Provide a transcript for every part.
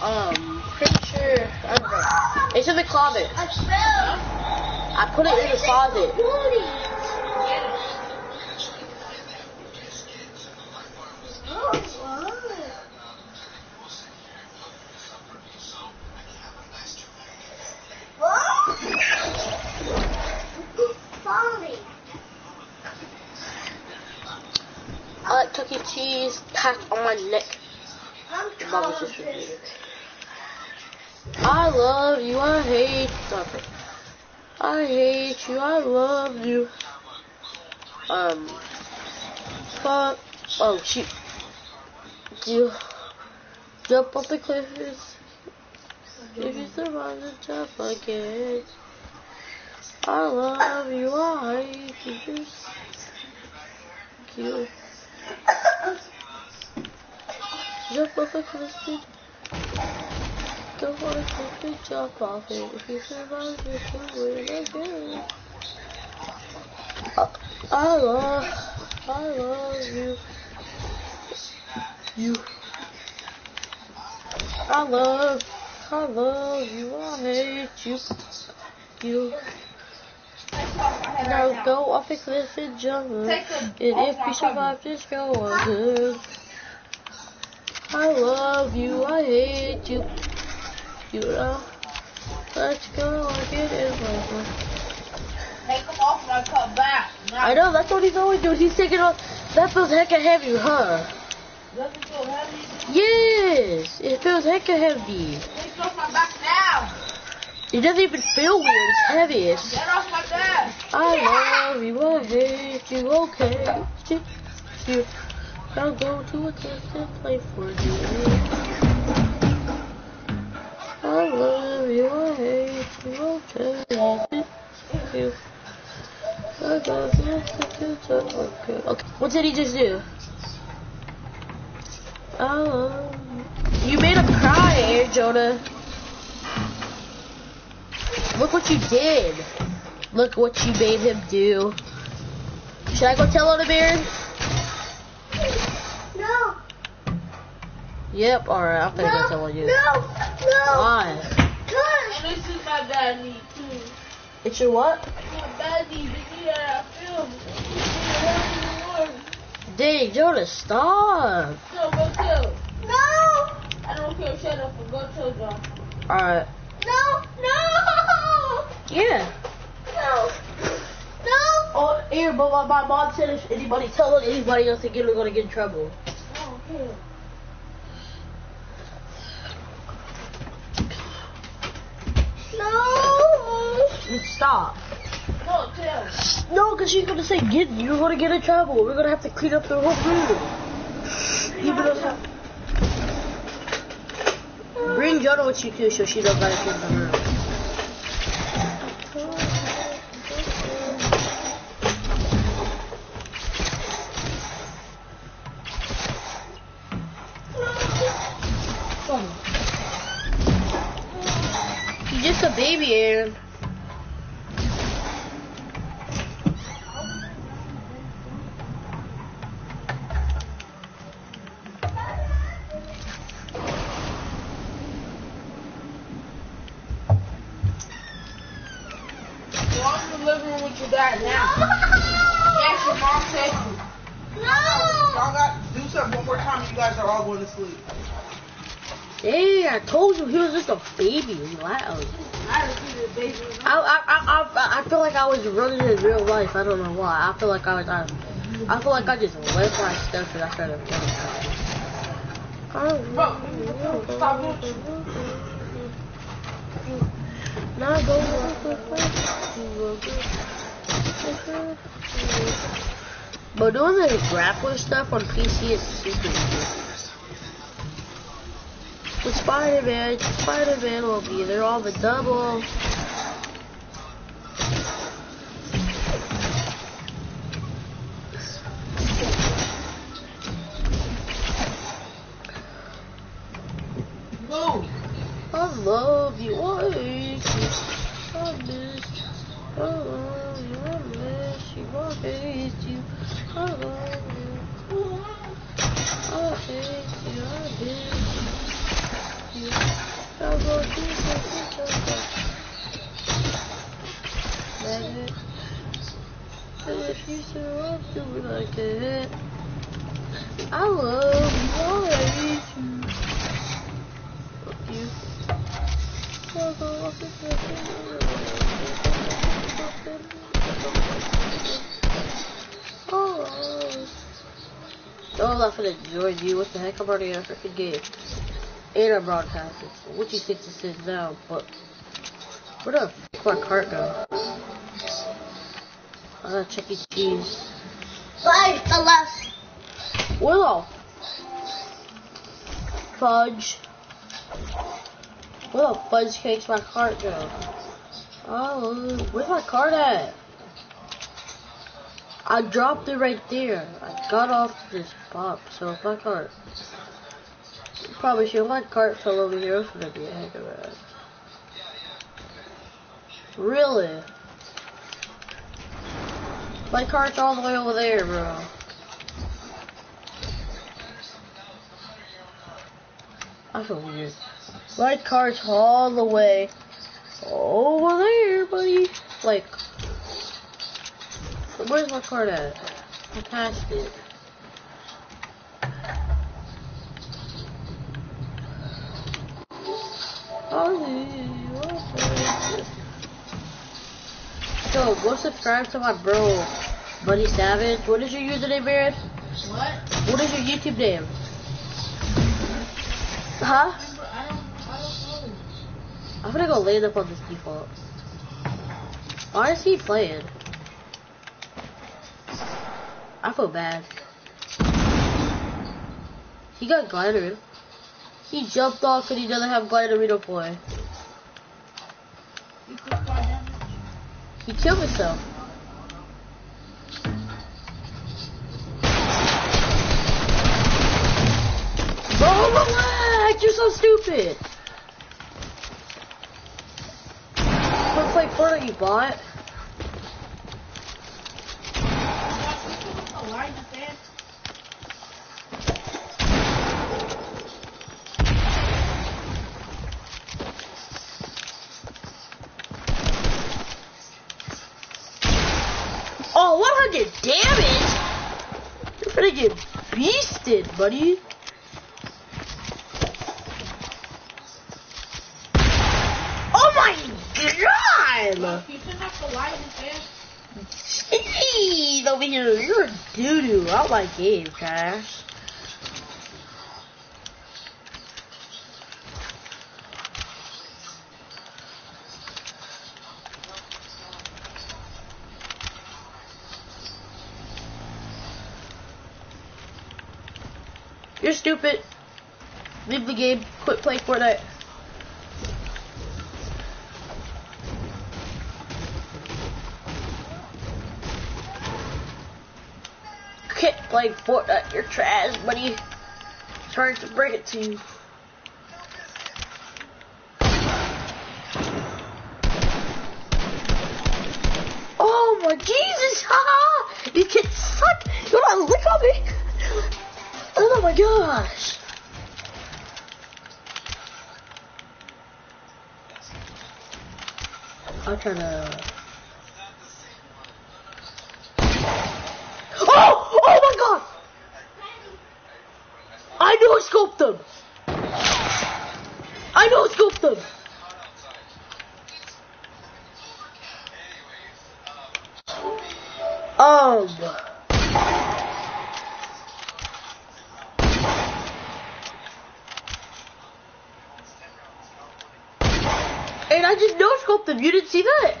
Um, pretty sure. I don't know. It's in the closet. I fell. I put it in the closet. I like Chuck E. Cheese packed on my neck. Mama's just repeated. I love you, I hate it. I hate you, I love you. Um fuck oh shoot. You jump off the cliff if you survive the jump again. I love you, I hate you. You jump off the cliff wanna take the jump off it if you survive you can win again. I, love, I love you. You. I love, I love you, I hate you. You. Now go off a cliff and jump. And if you survive, just go on. I love you, I hate you. Know. Let's go again and over. Take them off when I come back. Now, I know, that's what he's always doing. He's taking off. That feels hecka heavy, huh? Does it feel heavy? Yes, it feels hecka heavy. Take off my back now. It doesn't even feel weird. It's heavy. It's, Get off my back. I love you. I hate you. Okay. You. I'll go to a test and play for you. I love you. I hate you. Okay. You. I got you. Okay. Okay. What did he just do? Oh. You made him cry, Air Jonah. Look what you did. Look what you made him do. Should I go tell on the Aaron? No. Yep, alright, I'm gonna go tell on you. No. No. Why? And this is my bad knee too. It's your what? My bad knee. The knee that I feel. Dang, Jonah, stop. No, go tell. No. I don't care. Shut up and go tell John. Alright. No. No. Yeah. No. No. Oh, Aaron, but my, my mom said if anybody tell anybody else again, we're gonna get in trouble. I don't No. Stop. No, because she's gonna say get you're gonna get in trouble. We're gonna have to clean up the whole room. Even though Bring Jonah with you too, so she don't gotta clean the room. In the living room with your dad now. Yes, your mom said you. Y'all got do something one more time. You guys are all going to sleep. Hey, I told you he was just a baby. Loud. I didn't baby. I, I, I, I, I feel like I was running in real life. I don't know why. I feel like I was. I, I feel like I just left my stuff and I started running. Bro, stop doing Not go. But doing the grappler stuff on PC is super easy. With Spider-Man, Spider-Man will be there all the double. Move. I love you, I miss you, love I hate you. I love you. I hate you. I hate you. I love you. I hate you. I love you. I love you. I hate you. Don't laugh at join you. What the heck? I'm already in a freaking game. And I'm broadcasting. What do you think this is now? But where the f my cart go? I gotta Chuck E. Cheese. Bye, fellas. Willow. Fudge. Where the fudge cakes my cart go? Oh, where's my cart at? I dropped it right there. I got off this pop, so if my cart. Probably should my cart fell over here, it's gonna be a heck of a. Really? My cart's all the way over there, bro. I feel weird. My car's all the way over there, buddy. Like, where's my card at? I passed it. Oh, so, go subscribe to my bro, Buddy Savage. What is your username, Barrett? What? What is your YouTube name? Huh? I don't, I don't know. I'm gonna go land up on this default. Why is he playing? Feel bad. He got glider. He jumped off and he doesn't have glider to damage. He killed himself. Bro, relax! You're so stupid! Wanna play Fortnite, you bot? Oh, why is it there? Oh, 100 damage? You're gonna get beasted, buddy. Oh my god! Look, you shouldn't have to lie in his face. Jeez, over here, you're a doo-doo. I like game, Cash. You're stupid. Leave the game. Quit playing Fortnite. Quit playing Fortnite. You're trash, buddy. Trying to bring it to you. Oh my Jesus! Haha! You can suck! You're not lick on me! Oh my gosh! I'm trying to. Oh! Oh my god! I know I scoped them! I know I scoped them! Um. And I just no scoped them. You didn't see that?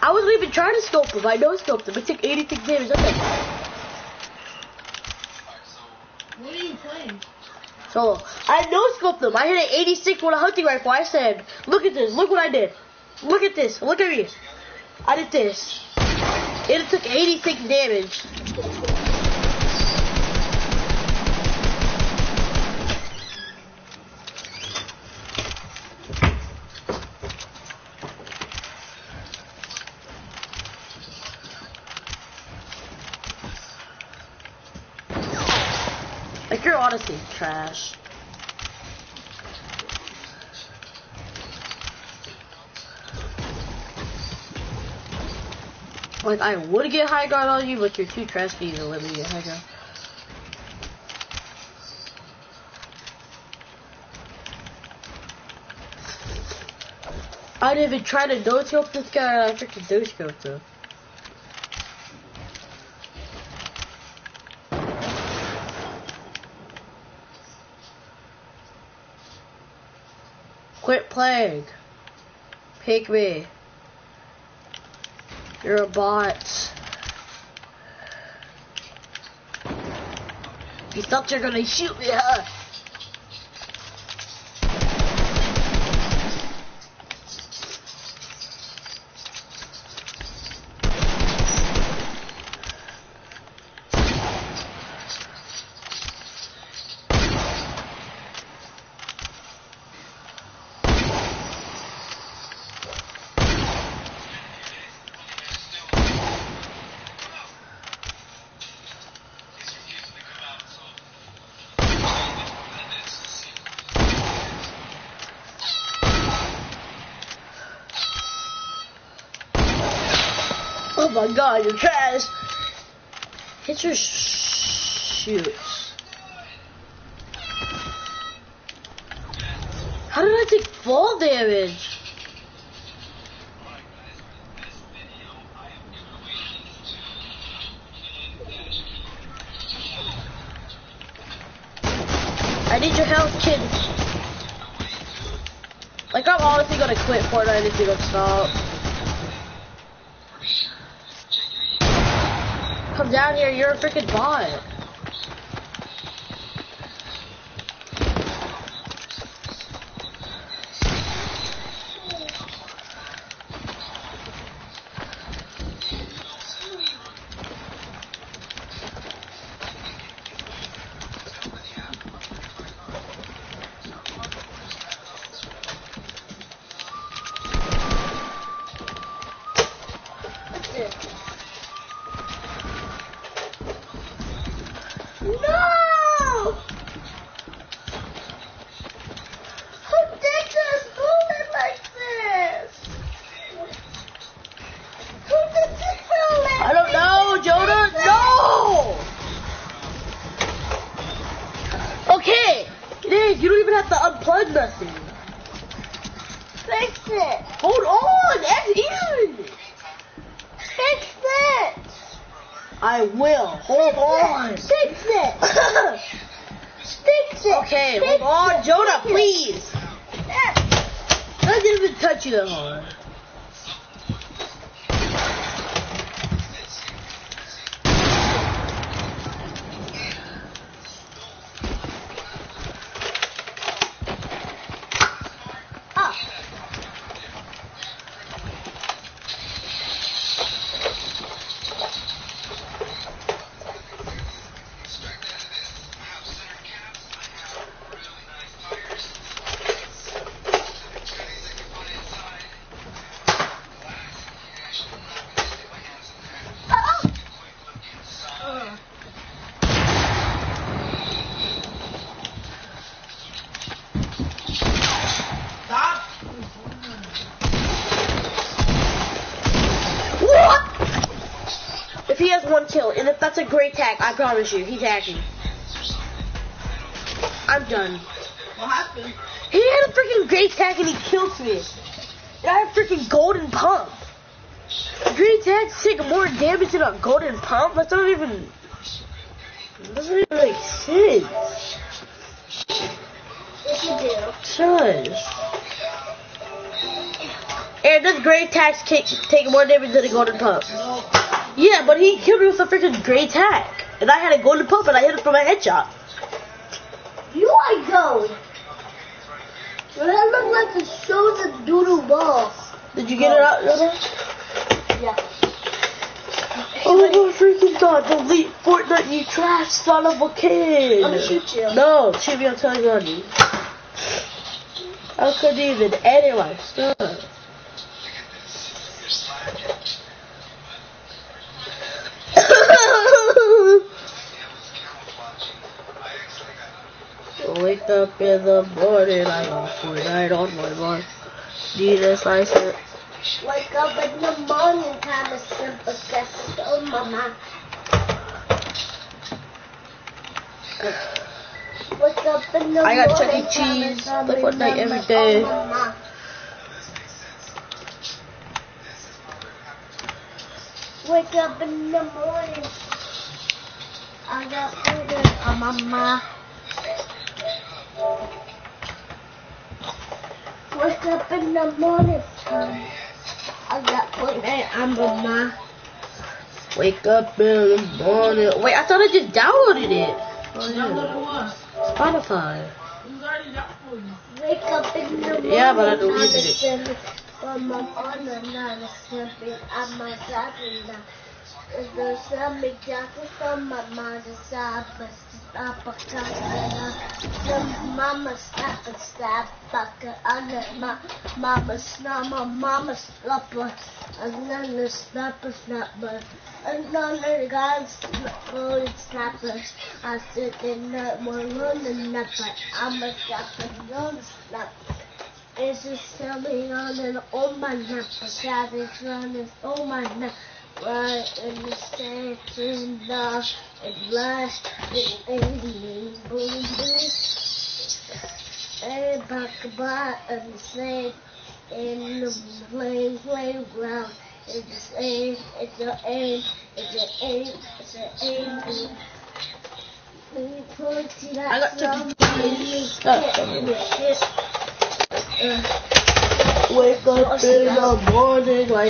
I wasn't even trying to scope them. I no scoped them. It took 86 damage. Okay. What are you playing? Solo. I no scoped them. I hit an 86 with a hunting rifle. I said, look at this. Look what I did. Look at this. Look at me. I did this. It took 86 damage. You're trash. Like, I would get high ground on you, but you're too trashy to let me get high ground. I didn't even try to no scope this guy, I freaking no scope though. Quit playing. Pick me. You're a bot. You thought you're gonna shoot me, huh? Oh my god, you're trash! Hit your sh- shoots. How did I take fall damage? I need your help, kid. Like, I'm honestly gonna quit Fortnite if you don't stop. Down here, you're a freaking bot. No! Who did this? Who did like this? Who did this to me? I don't know, Jonah. No! Okay. Nick, you don't even have to unplug nothing. Fix it. Hold on, that's easy. Fix it. I will. Hold on. Fix it. Fix it. Okay, Fix hold on, it. Jonah, Fix it. please. I didn't even touch you that hard. Ah. Stop. What? If he has one kill, and if that's a great tag, I promise you, he's hacking. I'm done. What happened? He had a freaking great tag and he kills me. And I have freaking golden pump. Great tag take more damage than a golden pump? That's not even... That doesn't even make sense. Yes, you do. Shush. And this great tax take, take more damage than a golden pump. Yeah, but he killed me with a freaking great tack. And I had a golden pump and I hit him for my headshot. You are gold. Your head looks like the show the doodle ball. Did you get it out, Yoda? Yeah. Oh my freaking god, delete Fortnite, you trash son of a kid! I'm gonna shoot you. No, shoot me, I'm telling you. I couldn't even edit my stuff. Wake up in the morning, I got Fortnite on my mind. Need a slicer. Wake up in the morning time to simple steps on my mind. Wake up in the morning. I got Chuck E. morning time to Cheese, play Fortnite every day. on my mind. Wake up in the morning. I got food on my mind. Wake up in the morning time. I got Fortnite on my mind. Wake up in the morning. Wait, I thought I just downloaded it. Oh, yeah. Spotify. It was already downloaded. Wake up in the morning. Yeah, but I don't to it. send it From my honor, not a simply I'm my daughter now. The summer jacket from my mother's side, but stop Mama stop and stop bucket under my mama snap my mama another snapper snapper another guy snapper snapper I sit in that one running snapper I'm a snapper non snapper it's just something on and on my neck, but it's running on my neck. Right in the station, the and last in the boom boom. And back and the same in the playing playground. It's the same, it's the aim, it's the aim, it's the aim. We point to that I got Chuck somebody shit, shit. Uh, Wake up in the morning like